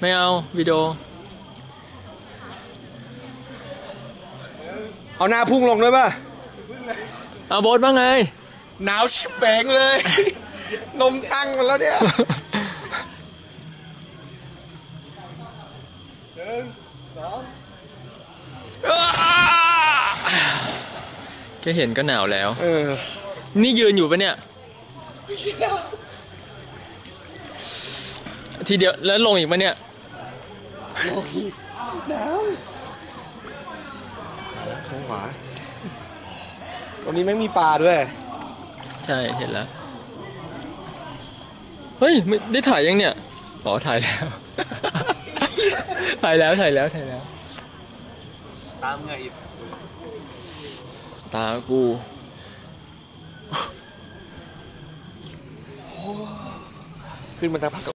ไม่เอาวิดีโอ เอาหน้าพุ่งลงด้วยป่ะ เอาโบทบ้างไง หนาวชิบเป่งเลย นมตั้งมันแล้วเนี่ยหนึ่งสองแค่เห็นก็หนาวแล้ว เออ นี่ยืนอยู่ปะเนี่ย ทีเดียวแล้วลงอีกปะเนี่ย หนาวข้างขวาตรงนี้แม่งมีปลาด้วย ใช่เห็นแล้ว เฮ้ยไม่ได้ถ่ายยังเนี่ยอ๋อถ่ายแล้ว ถ่ายแล้วถ่ายแล้วถ่ายแล้ว ตามไงอีกตากูขึ้นมาสักพักก็